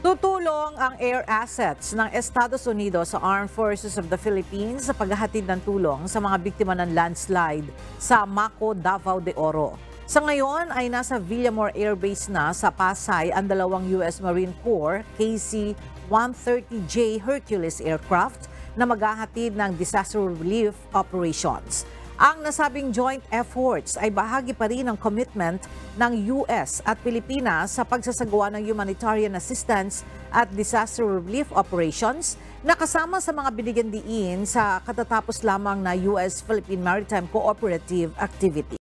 Tutulong ang air assets ng Estados Unidos sa Armed Forces of the Philippines sa paghahatid ng tulong sa mga biktima ng landslide sa Maco, Davao de Oro. Sa ngayon ay nasa Villamor Air Base na sa Pasay ang dalawang US Marine Corps KC-130J Hercules aircraft na maghahatid ng disaster relief operations. Ang nasabing joint efforts ay bahagi pa rin ng commitment ng US at Pilipinas sa pagsasagawa ng humanitarian assistance at disaster relief operations na kasama sa mga binigyan diin sa katatapos lamang na US-Philippine Maritime Cooperative Activity.